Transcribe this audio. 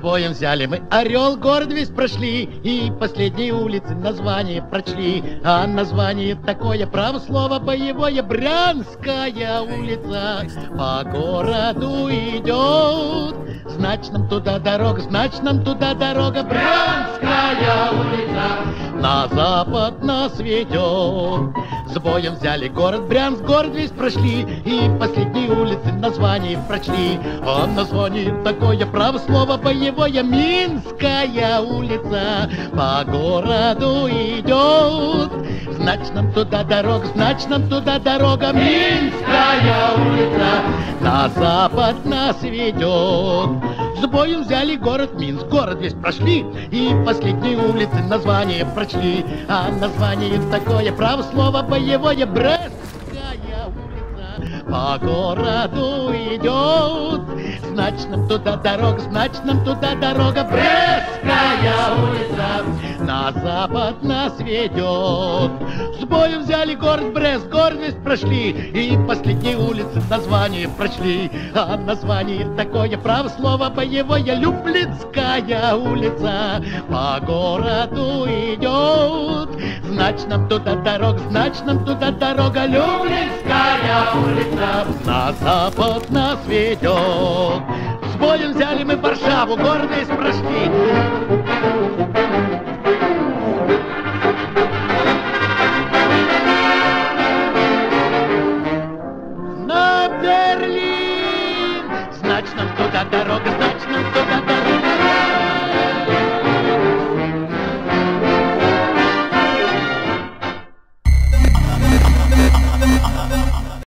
боем взяли мы Орел, город весь прошли, и последние улицы название прочли. А название такое, право слово боевое, Брянская улица по городу идет. Значит, нам туда дорога, значит, нам туда дорога, Брянская на запад нас ведет. С боем взяли город Брянск, город весь прошли, и последние улицы название прочли. А название такое, право слово боевое, Минская улица по городу идет. Значит, нам туда дорога, значит, нам туда дорога, Минская улица на запад нас ведет. С боем взяли город Минск, город весь прошли, и последние улицы название прочли. А название такое, право слово боевое, Брестская улица по городу идет. Значит, нам туда дорога, значит, нам туда дорога, Брестская улица на запад нас ведет. С боем взяли город Брест, город весь прошли, и последние улицы название прочли. А название такое, право слово боевое, Люблинская улица по городу идет. Значит, нам туда дорога, значит, нам туда дорога, Люблинская улица на запад нас ведет. С боем взяли мы Варшаву, город весь прошли. на Берлин. Значит, нам туда дорога,